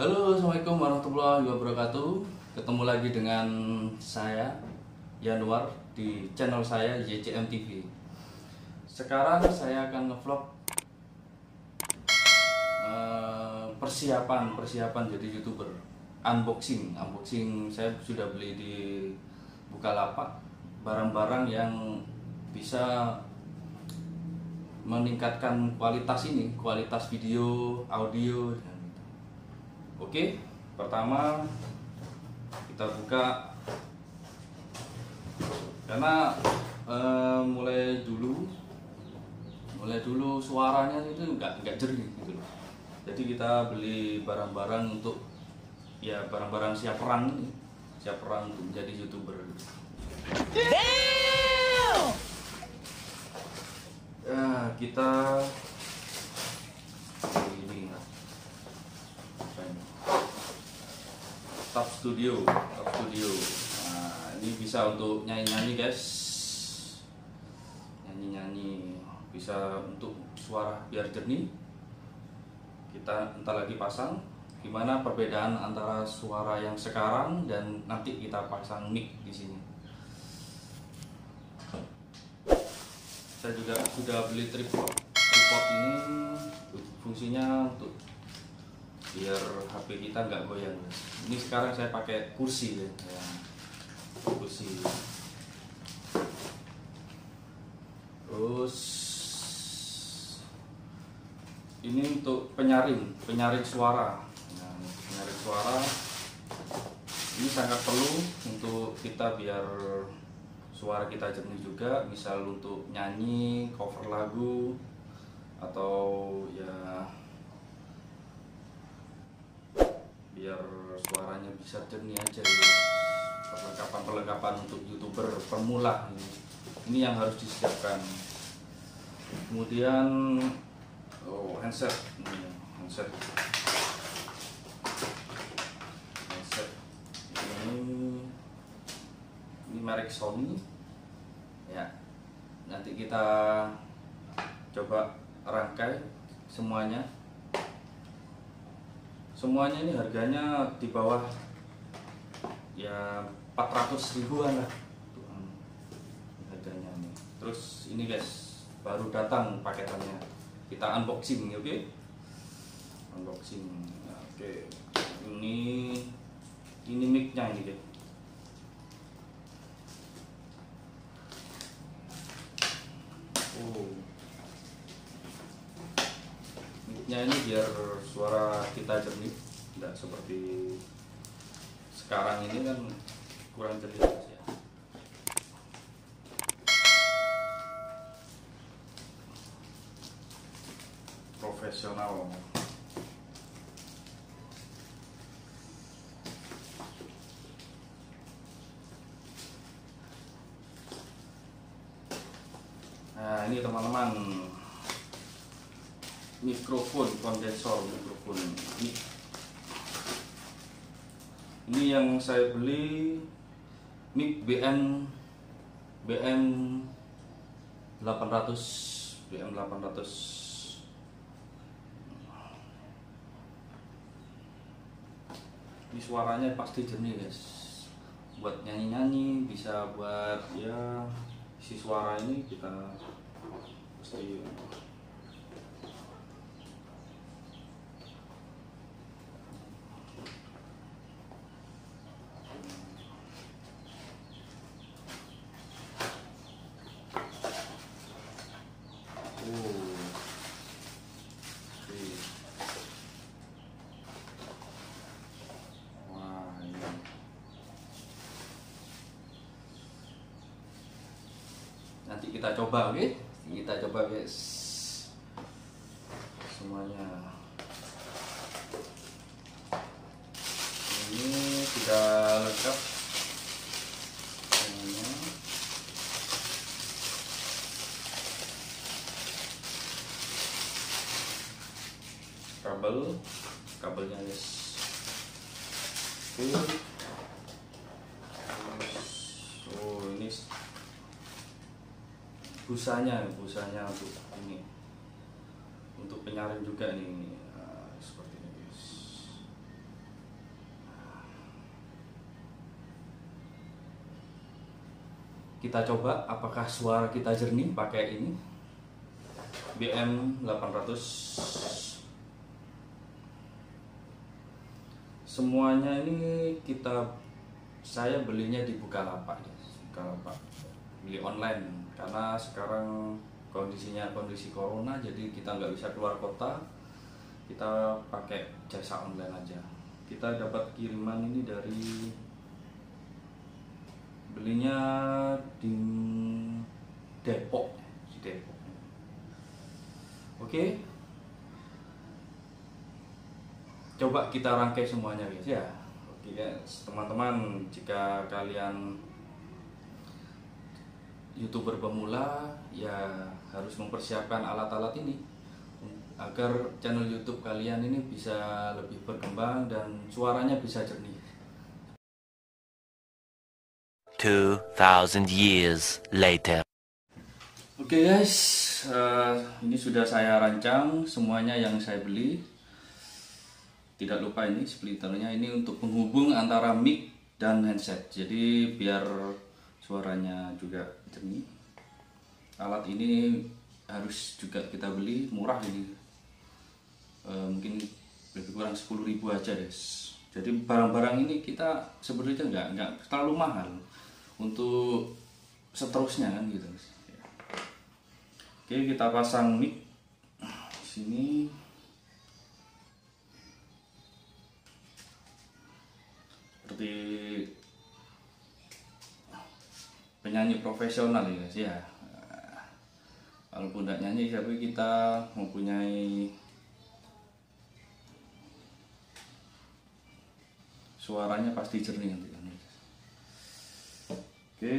Halo, Assalamualaikum warahmatullahi wabarakatuh. Ketemu lagi dengan saya, Januar Di channel saya, YCM TV Sekarang saya akan ngevlog eh, Persiapan, persiapan jadi youtuber. Unboxing, unboxing saya sudah beli di Bukalapak. Barang-barang yang bisa meningkatkan kualitas ini Kualitas video, audio, oke pertama kita buka. Karena eh, mulai dulu mulai dulu suaranya itu nggak nggak jernih gitu loh. Jadi kita beli barang-barang untuk ya barang-barang siap perang siap perang untuk menjadi youtuber. Gitu. ya kita ini apa ini? Top Studio Top Studio. Nah ini bisa untuk nyanyi-nyanyi guys. Nyanyi-nyanyi bisa untuk suara biar jernih. Kita entar lagi pasang. Gimana perbedaan antara suara yang sekarang dan nanti kita pasang mic di sini? Saya juga sudah beli tripod. Tripod ini fungsinya untuk biar HP kita nggak goyang ini sekarang saya pakai kursi ya, kursi. Terus ini untuk penyaring penyaring suara. Nah, penyaring suara ini sangat perlu untuk kita biar suara kita jernih juga. Misal untuk nyanyi cover lagu atau ya biar suaranya bisa jernih aja gitu. perlengkapan perlengkapan untuk youtuber pemula ini. Ini yang harus disiapkan. Kemudian oh handset. Ini handset. Handset. Ini ini merek Sony. Ya nanti kita coba rangkai semuanya semuanya ini harganya di bawah ya 400 ribuan lah. Tuh, harganya nih terus ini guys baru datang paketannya. Kita unboxing oke? Okay? unboxing oke. Ini ini micnya ini guys. Oh. Micnya ini biar suara kita jernih tidak seperti sekarang ini kan kurang jernih profesional. Nah ini teman-teman mikrofon kondensor mikrofon ini. Ini yang saya beli mic BM BM 800 BM 800 ini suaranya pasti jernih guys. Buat nyanyi-nyanyi bisa buat ya si suara ini kita pasti Oh. Oke. Wah, ini. Nanti kita coba, oke? Kita coba, guys. Semuanya. Ini sudah lengkap. Semuanya. kabel kabelnya guys oke busanya busanya untuk ini untuk penyaring juga nih Nah, seperti ini kita coba apakah suara kita jernih pakai ini. BM 800 semuanya ini kita saya belinya di Bukalapak ya beli online. Karena sekarang kondisinya kondisi corona jadi kita nggak bisa keluar kota. Kita pakai jasa online aja. Kita dapat kiriman ini dari belinya di Depok. Di Depok. Oke. Coba kita rangkai semuanya guys. Ya oke guys. Teman-teman jika kalian youtuber pemula ya harus mempersiapkan alat-alat ini agar channel YouTube kalian ini bisa lebih berkembang dan suaranya bisa jernih. 2000 years later. Oke okay guys, uh, ini sudah saya rancang semuanya yang saya beli. Tidak lupa ini splitternya ini untuk penghubung antara mic dan headset. Jadi biar suaranya juga jernih. Alat ini harus juga kita beli murah ini. Eh, mungkin lebih kurang 10 ribu aja guys jadi barang-barang ini kita sebenarnya nggak nggak terlalu mahal untuk seterusnya kan gitu oke kita pasang mic sini. Seperti penyanyi profesional ya guys ya. Walaupun tidak nyanyi tapi kita mempunyai suaranya pasti jernih nanti oke.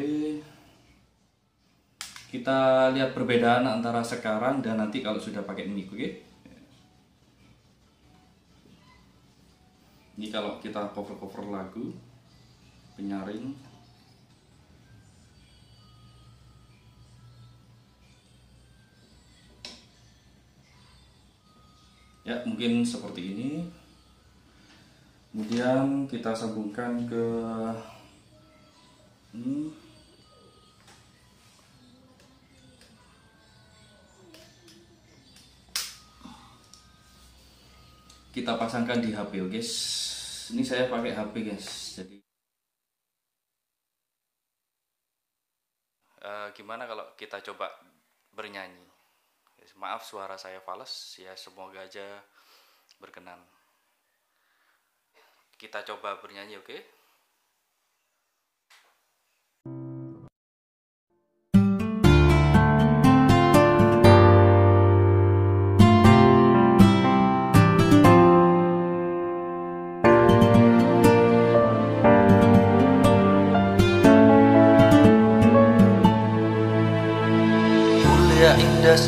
Kita lihat perbedaan antara sekarang dan nanti kalau sudah pakai mic oke? Ini kalau kita cover-cover lagu penyaring ya mungkin seperti ini. Kemudian kita sambungkan ke ini kita pasangkan di HP guys ini saya pakai HP guys. Jadi uh, gimana kalau kita coba bernyanyi maaf suara saya fals ya semoga aja berkenan kita coba bernyanyi, oke? Okay?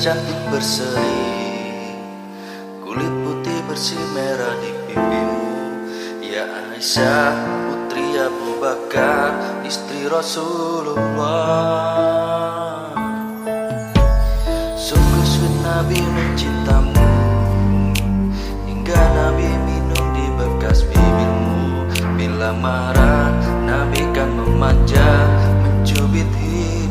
cantik berseri. Kulit putih bersih merah di pipimu. Ya Aisyah putri Abu Bakar istri Rasulullah. Sungguh sweet Nabi mencintamu. Hingga Nabi minum di bekas bibirmu. Bila marah Nabi kan memanja Mencubit hidungnya